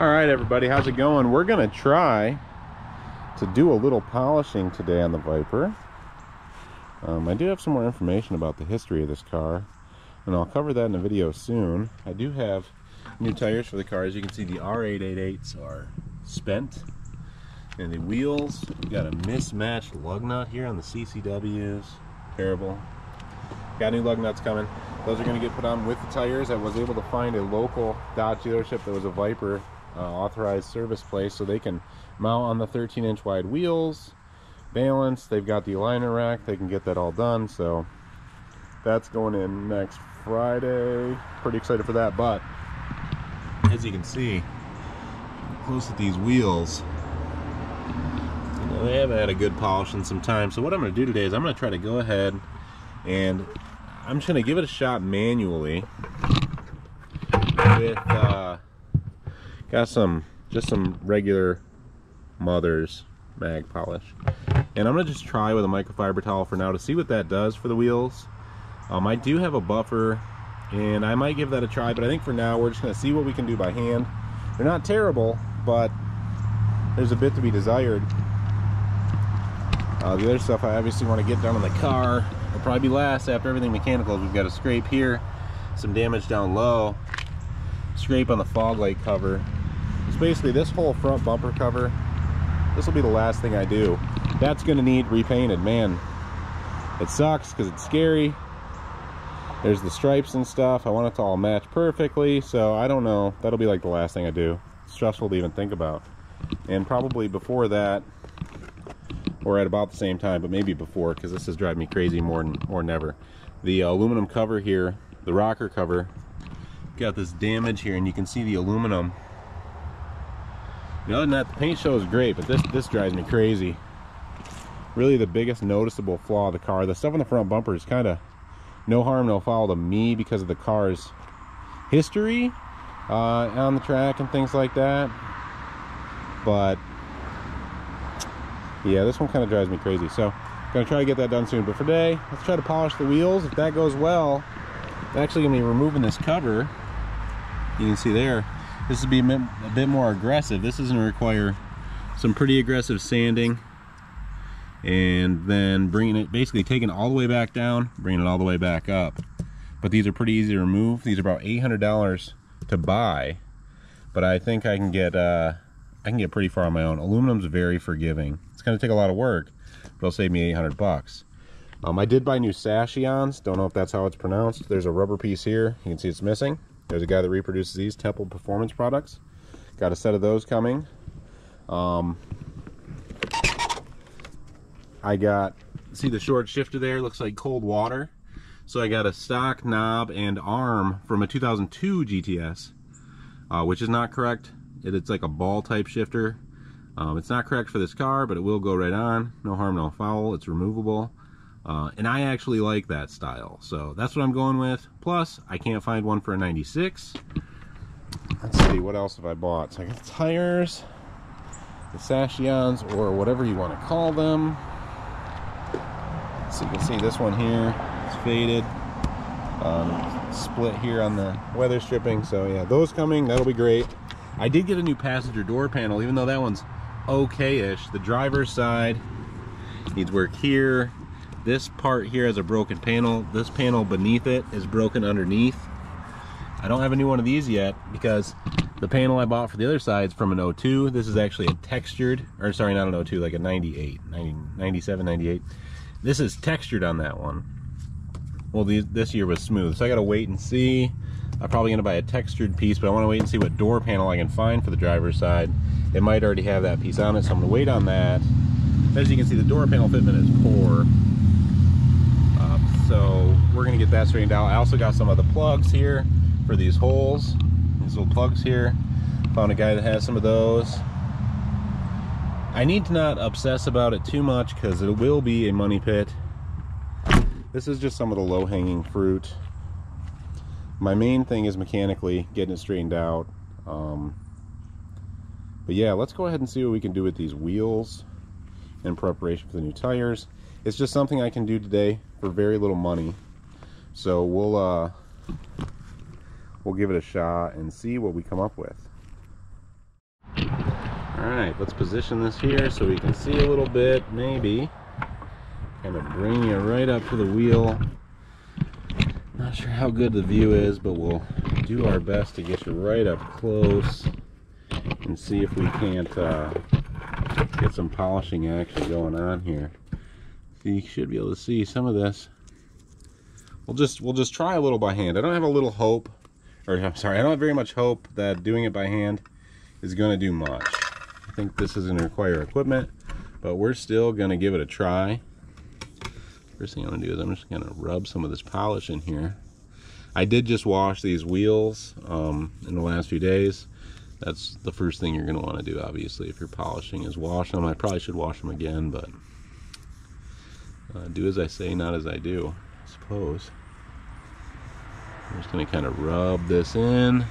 All right, everybody, how's it going? We're gonna try to do a little polishing today on the Viper. Um, I do have some more information about the history of this car, and I'll cover that in a video soon. I do have new tires for the car. As you can see, the R888s are spent, and the wheels, got a mismatched lug nut here on the CCWs. Terrible. Got new lug nuts coming. Those are going to get put on with the tires. I was able to find a local Dodge dealership that was a Viper uh, authorized service place so they can mount on the 13 inch wide wheels balance they've got the aligner rack they can get that all done so that's going in next Friday. Pretty excited for that but as you can see close at these wheels. You know, they haven't had a good polish in some time so what I'm going to do today is I'm going to try to go ahead and I'm just going to give it a shot manually with uh, got some just some regular mother's mag polish. And I'm gonna just try with a microfiber towel for now to see what that does for the wheels. Um, I do have a buffer and I might give that a try but I think for now we're just gonna see what we can do by hand. They're not terrible but there's a bit to be desired. Uh, the other stuff I obviously want to get done on the car will probably be last after everything mechanical we've got a scrape here some damage down low scrape on the fog light cover basically this whole front bumper cover this will be the last thing I do. That's gonna need repainted man. It sucks because it's scary. There's the stripes and stuff. I want it to all match perfectly so I don't know. That'll be like the last thing I do. It's stressful to even think about. And probably before that or at about the same time but maybe before because this is driving me crazy more than more than ever the uh, aluminum cover here the rocker cover got this damage here and you can see the aluminum other than that the paint show is great but this this drives me crazy. Really the biggest noticeable flaw of the car the stuff on the front bumper is kind of no harm no foul to me because of the car's history uh, on the track and things like that. But yeah this one kind of drives me crazy. So gonna try to get that done soon. But for today let's try to polish the wheels. If that goes well I'm actually gonna be removing this cover. You can see there this would be a bit more aggressive. This is going to require some pretty aggressive sanding and then bringing it basically taking it all the way back down bringing it all the way back up. But these are pretty easy to remove. These are about $800 to buy but I think I can get uh, I can get pretty far on my own. Aluminum's very forgiving. It's going to take a lot of work but it'll save me 800 bucks. Um, I did buy new Sashions. Don't know if that's how it's pronounced. There's a rubber piece here. You can see it's missing there's a guy that reproduces these Temple Performance products. Got a set of those coming. Um, I got, see the short shifter there, looks like cold water. So I got a stock knob and arm from a 2002 GTS, uh, which is not correct. It, it's like a ball type shifter. Um, it's not correct for this car, but it will go right on. No harm, no foul. It's removable. Uh, and I actually like that style. So that's what I'm going with. Plus, I can't find one for a 96. Let's see, what else have I bought? So I got the tires, the Sashions, or whatever you want to call them. So you can see this one here, it's faded. Um, split here on the weather stripping. So yeah, those coming, that'll be great. I did get a new passenger door panel, even though that one's okay-ish. The driver's side needs work here this part here has a broken panel. This panel beneath it is broken underneath. I don't have a new one of these yet because the panel I bought for the other side is from an 02. This is actually a textured, or sorry, not an 02, like a 98, 90, 97, 98. This is textured on that one. Well, this year was smooth, so I gotta wait and see. I'm probably gonna buy a textured piece, but I wanna wait and see what door panel I can find for the driver's side. It might already have that piece on it, so I'm gonna wait on that. As you can see, the door panel fitment is poor so we're gonna get that straightened out. I also got some of the plugs here for these holes. These little plugs here. Found a guy that has some of those. I need to not obsess about it too much because it will be a money pit. This is just some of the low-hanging fruit. My main thing is mechanically getting it straightened out. Um, but yeah, let's go ahead and see what we can do with these wheels in preparation for the new tires. It's just something I can do today for very little money. So we'll uh, we'll give it a shot and see what we come up with. All right, let's position this here so we can see a little bit, maybe. Kind of bring you right up to the wheel. Not sure how good the view is, but we'll do our best to get you right up close and see if we can't uh, get some polishing action going on here. You should be able to see some of this. We'll just we'll just try a little by hand. I don't have a little hope, or I'm sorry, I don't have very much hope that doing it by hand is going to do much. I think this is going to require equipment, but we're still going to give it a try. First thing I'm going to do is I'm just going to rub some of this polish in here. I did just wash these wheels um, in the last few days. That's the first thing you're going to want to do, obviously, if you're polishing, is wash them. I probably should wash them again, but uh, do as I say, not as I do, I suppose. I'm just going to kind of rub this in.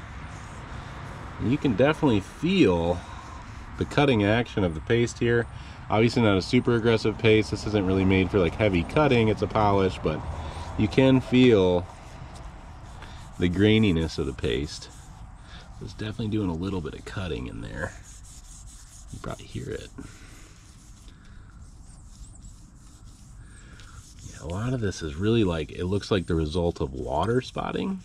You can definitely feel the cutting action of the paste here. Obviously not a super aggressive paste. This isn't really made for like heavy cutting. It's a polish, but you can feel the graininess of the paste. It's definitely doing a little bit of cutting in there. You probably hear it. A lot of this is really like, it looks like the result of water spotting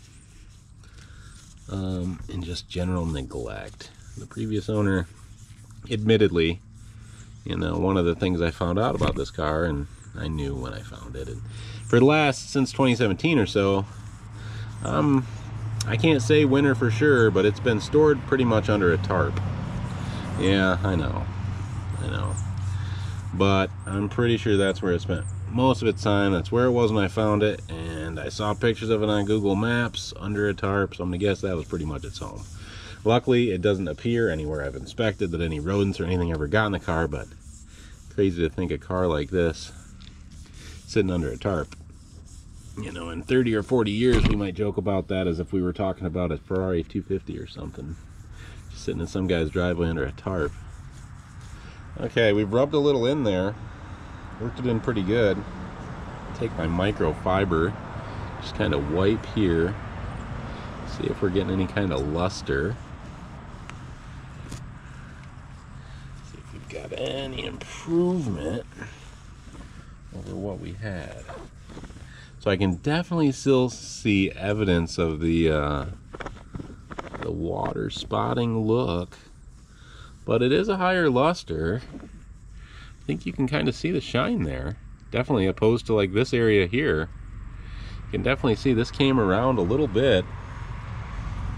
um, and just general neglect. The previous owner, admittedly, you know, one of the things I found out about this car, and I knew when I found it, and for the last, since 2017 or so, um, I can't say winter for sure, but it's been stored pretty much under a tarp. Yeah, I know. I know. But I'm pretty sure that's where it spent most of its time. That's where it was when I found it. And I saw pictures of it on Google Maps under a tarp. So I'm to guess that was pretty much its home. Luckily, it doesn't appear anywhere I've inspected that any rodents or anything ever got in the car. But crazy to think a car like this sitting under a tarp you know, in 30 or 40 years, we might joke about that as if we were talking about a Ferrari 250 or something. Just sitting in some guy's driveway under a tarp. Okay, we've rubbed a little in there. Worked it in pretty good. Take my microfiber, just kind of wipe here. See if we're getting any kind of luster. See if we've got any improvement over what we had. So I can definitely still see evidence of the uh, the water spotting look, but it is a higher luster. I think you can kind of see the shine there. Definitely opposed to like this area here. You can definitely see this came around a little bit.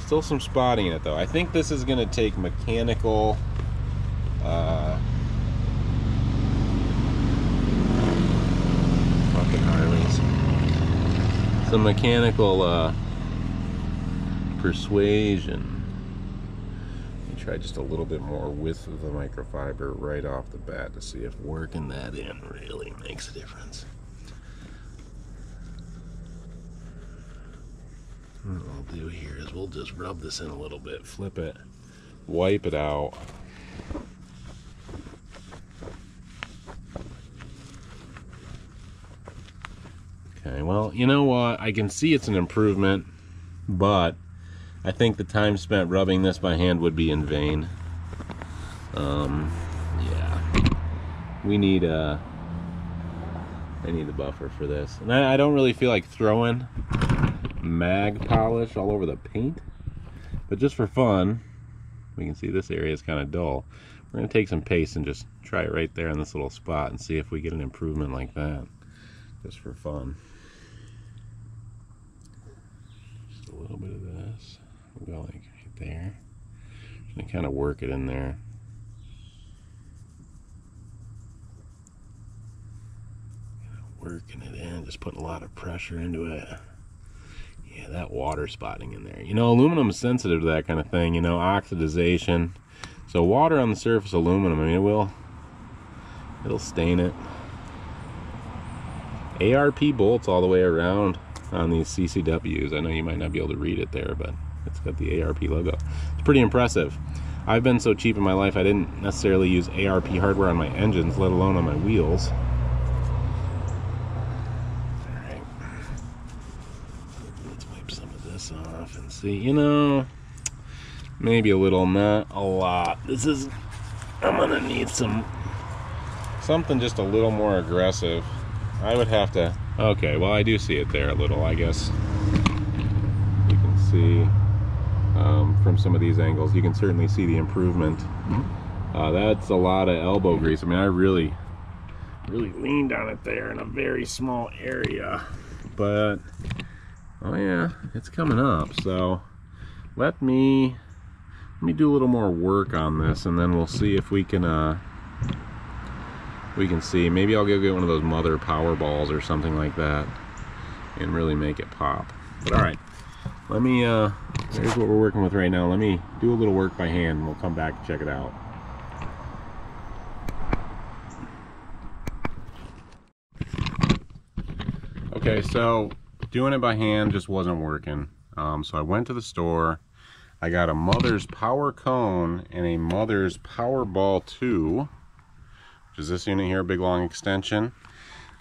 Still some spotting in it though. I think this is going to take mechanical uh, some mechanical uh, persuasion. Try just a little bit more with the microfiber right off the bat to see if working that in really makes a difference. What we'll do here is we'll just rub this in a little bit, flip it, wipe it out. Okay, well, you know what? I can see it's an improvement, but I think the time spent rubbing this by hand would be in vain. Um, yeah. We need a... Uh, I need a buffer for this. And I, I don't really feel like throwing mag polish all over the paint. But just for fun, we can see this area is kind of dull. We're going to take some paste and just try it right there in this little spot and see if we get an improvement like that. Just for fun. Just a little bit of this. Go like right there. And kind of work it in there. Working it in, just putting a lot of pressure into it. Yeah, that water spotting in there. You know, aluminum is sensitive to that kind of thing, you know, oxidization. So water on the surface aluminum, I mean, it will, it'll stain it. ARP bolts all the way around on these CCWs. I know you might not be able to read it there, but it's got the ARP logo. It's pretty impressive. I've been so cheap in my life, I didn't necessarily use ARP hardware on my engines, let alone on my wheels. Alright. Let's wipe some of this off and see. You know, maybe a little, not a lot. This is I'm gonna need some something just a little more aggressive. I would have to. Okay, well I do see it there a little. I guess you can see um, from some of these angles. You can certainly see the improvement. Uh, that's a lot of elbow grease. I mean, I really, really leaned on it there in a very small area. But oh yeah, it's coming up. So let me let me do a little more work on this, and then we'll see if we can uh, we can see. Maybe I'll go get one of those mother power balls or something like that, and really make it pop. But all right, let me. Uh, there's what we're working with right now. Let me do a little work by hand, and we'll come back and check it out. Okay, so doing it by hand just wasn't working. Um, so I went to the store. I got a Mother's Power Cone and a Mother's power ball 2, which is this unit here, a big long extension.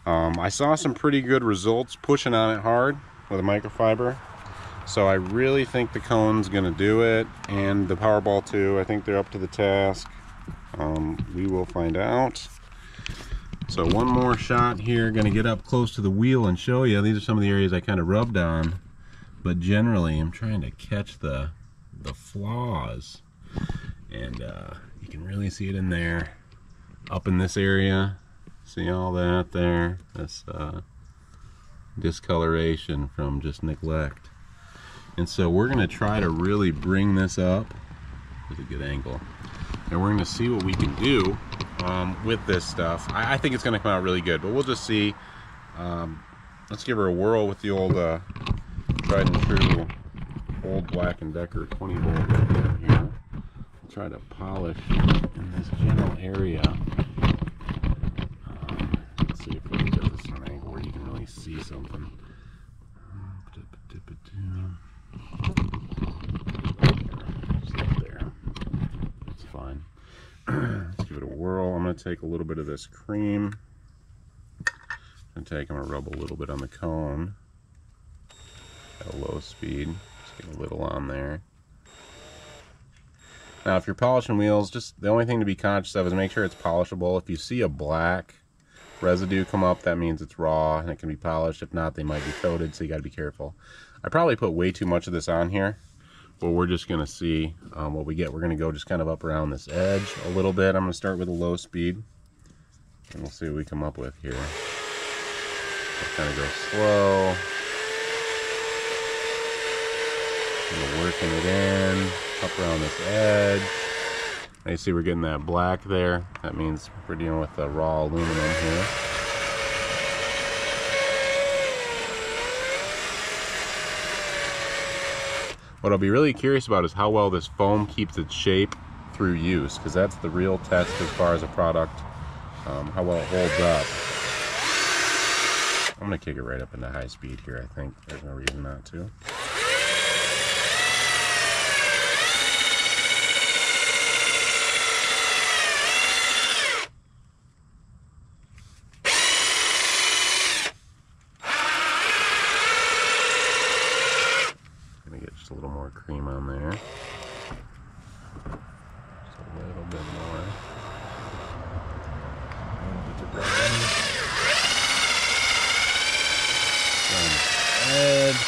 Um, I saw some pretty good results pushing on it hard with a microfiber. So I really think the cone's gonna do it and the Powerball too. I think they're up to the task. Um, we will find out. So one more shot here, gonna get up close to the wheel and show you. These are some of the areas I kind of rubbed on, but generally I'm trying to catch the, the flaws. And uh, you can really see it in there. Up in this area, see all that there? This uh, discoloration from just neglect. And so we're gonna try to really bring this up with a good angle. And we're gonna see what we can do um, with this stuff. I, I, think it's to come out really good, but we'll just see. Um, let's give her a whirl with the old uh, tried and true old Black & Decker 20 volt here. Try to polish in this general area. Um, let's see if we can get this an angle where you can really see something. There. Fine. Let's give it a whirl. I'm going to take a little bit of this cream. To take, I'm going to rub a little bit on the cone at a low speed. Just get a little on there. Now, if you're polishing wheels, just the only thing to be conscious of is make sure it's polishable. If you see a black residue come up, that means it's raw and it can be polished. If not, they might be coated, so you got to be careful. I probably put way too much of this on here but we're just to see um, what we get. We're to go just kind of up around this edge a little bit. I'm to start with a low speed, and we'll see what we come up with here. I'll kind of go slow. Kind of working it in, up around this edge. Now you see we're getting that black there. That means we're dealing with the raw aluminum here. What I'll be really curious about is how well this foam keeps its shape through use, because that's the real test as far as a product, um, how well it holds up. I'm to kick it right up into high speed here, I think. There's no reason not to.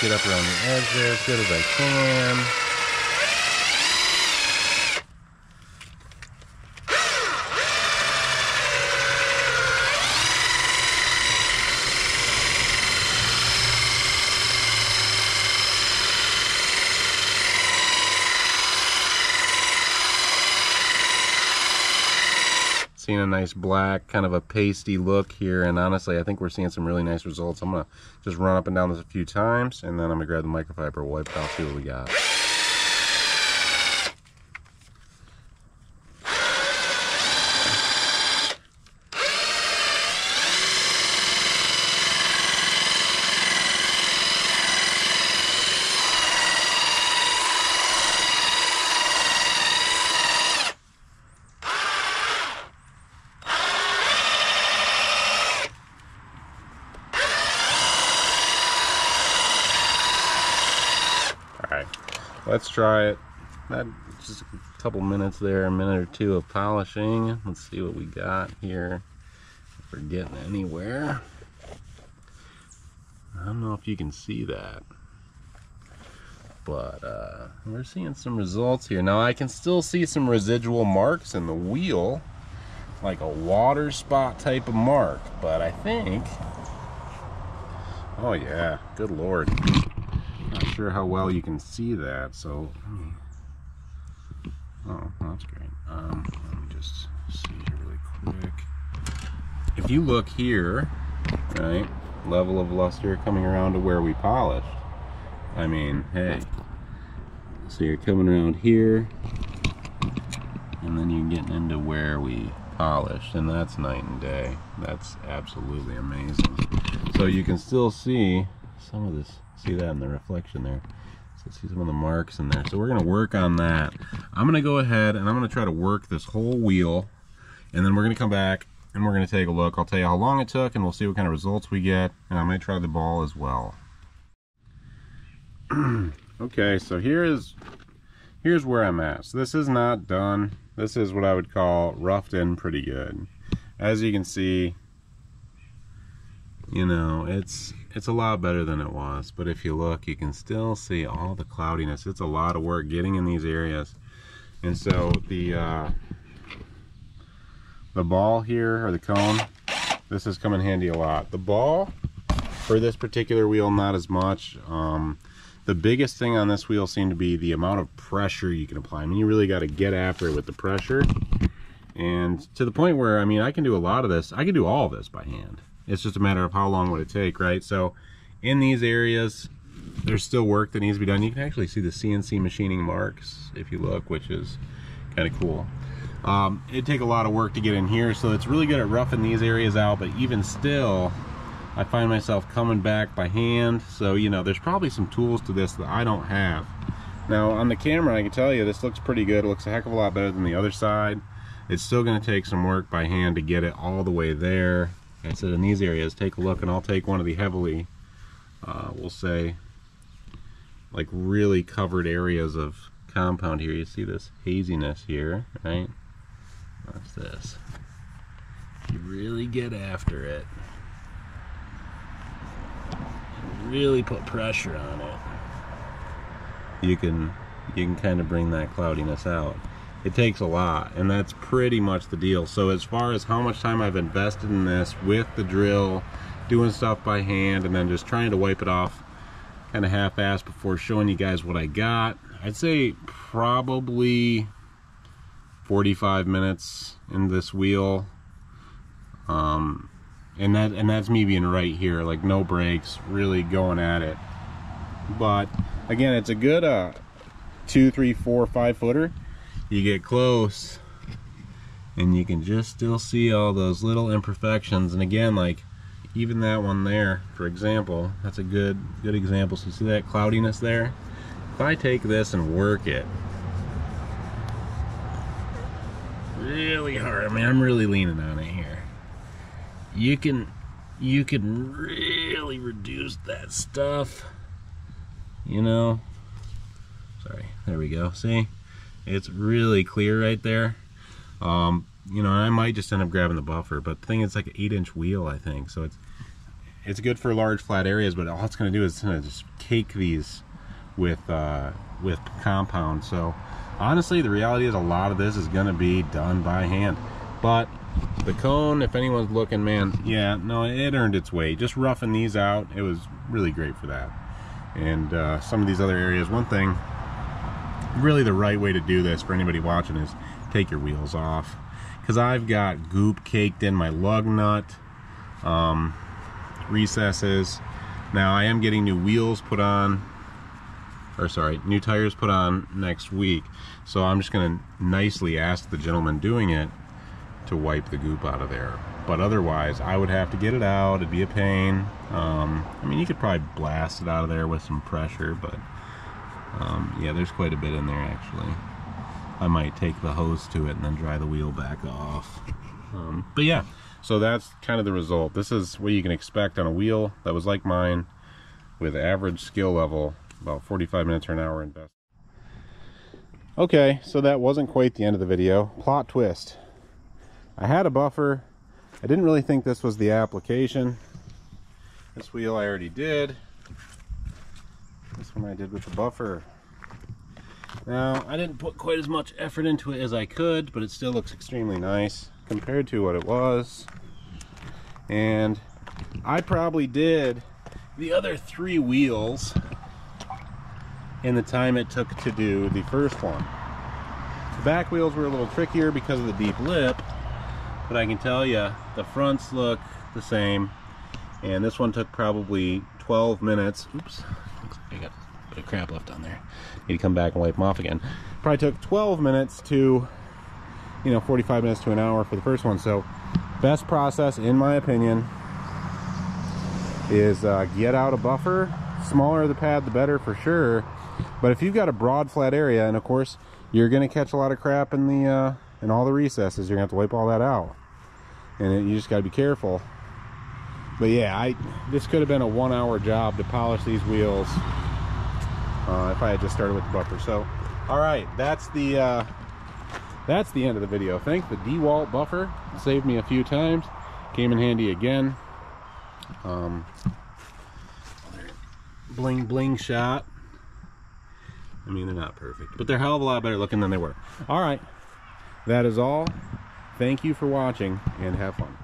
get up around the edge as good as I can. Seeing a nice black, kind of a pasty look here. And honestly, I think we're seeing some really nice results. I'm going to just run up and down this a few times, and then I'm going to grab the microfiber, wipe out, see what we got. Let's try it that just a couple minutes there, a minute or two of polishing. Let's see what we got here. If we're getting anywhere. I don't know if you can see that. But uh, we're seeing some results here. Now I can still see some residual marks in the wheel, like a water spot type of mark. But I think, oh yeah, good lord. Sure how well you can see that, so Oh, that's great. Um, let me just see here really quick. If you look here, right, level of luster coming around to where we polished. I mean, hey. So you're coming around here, and then you're getting into where we polished, and that's night and day. That's absolutely amazing. So you can still see some of this, see that in the reflection there So see some of the marks in there. So we're going to work on that. I'm going to go ahead and I'm going to try to work this whole wheel. And then we're going to come back and we're going to take a look. I'll tell you how long it took and we'll see what kind of results we get. And I might try the ball as well. okay, so here is here's where I'm at. So this is not done. This is what I would call roughed in pretty good. As you can see, you know, it's it's a lot better than it was. But if you look, you can still see all the cloudiness. It's a lot of work getting in these areas. And so the uh, the ball here, or the cone, this has come in handy a lot. The ball, for this particular wheel, not as much. Um, the biggest thing on this wheel seemed to be the amount of pressure you can apply. I mean, you really got to get after it with the pressure. And to the point where, I mean, I can do a lot of this. I can do all of this by hand. It's just a matter of how long would it take, right? So in these areas, there's still work that needs to be done. You can actually see the CNC machining marks if you look, which is kind of cool. Um, it'd take a lot of work to get in here, so it's really good at roughing these areas out, but even still, I find myself coming back by hand. So, you know, there's probably some tools to this that I don't have. Now, on the camera, I can tell you this looks pretty good. It looks a heck of a lot better than the other side. It's still going to take some work by hand to get it all the way there. I said in these areas, take a look and I'll take one of the heavily, uh, we'll say, like really covered areas of compound here. You see this haziness here, right? What's this? You really get after it. really put pressure on it. You can you can kind of bring that cloudiness out it takes a lot and that's pretty much the deal. So as far as how much time I've invested in this with the drill doing stuff by hand and then just trying to wipe it off kind of half-assed before showing you guys what I got I'd say probably 45 minutes in this wheel. Um, and that and that's me being right here like no brakes really going at it. But again it's a good uh two three four five footer you get close and you can just still see all those little imperfections. And again like even that one there for example that's a good good example. So you see that cloudiness there? If I take this and work it really hard. I mean I'm really leaning on it here. You can you can really reduce that stuff you know? Sorry there we go. See it's really clear right there. Um, you know, I might just end up grabbing the buffer, but the thing is like an eight inch wheel, I think. So it's it's good for large flat areas, but all it's gonna do is gonna just cake these with uh, with compound. So honestly, the reality is a lot of this is gonna be done by hand. But the cone, if anyone's looking, man, yeah, no, it earned its way. Just roughing these out, it was really great for that. And uh, some of these other areas, one thing really the right way to do this for anybody watching is take your wheels off. Because I've got goop caked in my lug nut um, recesses. Now I am getting new wheels put on or sorry new tires put on next week. So I'm just gonna nicely ask the gentleman doing it to wipe the goop out of there. But otherwise I would have to get it out. It'd be a pain. Um, I mean you could probably blast it out of there with some pressure but um, yeah, there's quite a bit in there actually. I might take the hose to it and then dry the wheel back off. Um, but yeah, so that's kind of the result. This is what you can expect on a wheel that was like mine with average skill level, about 45 minutes or an hour invest. Okay, so that wasn't quite the end of the video. Plot twist. I had a buffer. I didn't really think this was the application. This wheel I already did. This one I did with the buffer. Now, I didn't put quite as much effort into it as I could, but it still looks extremely nice compared to what it was. And I probably did the other three wheels in the time it took to do the first one. The back wheels were a little trickier because of the deep lip, but I can tell you the fronts look the same. And this one took probably 12 minutes. Oops, looks like I got a bit of crap left on there. Need to come back and wipe them off again. Probably took 12 minutes to, you know, 45 minutes to an hour for the first one. So best process, in my opinion, is uh, get out a buffer. Smaller the pad, the better for sure. But if you've got a broad, flat area, and of course, you're going to catch a lot of crap in the uh, in all the recesses, you're going to have to wipe all that out. And it, you just got to be careful. But yeah, I this could have been a one-hour job to polish these wheels uh, if I had just started with the buffer. So, all right, that's the uh, that's the end of the video. Thank the DeWalt buffer. saved me a few times. Came in handy again. Um, bling bling shot. I mean, they're not perfect, but they're hell of a lot better looking than they were. All right, that is all. Thank you for watching and have fun.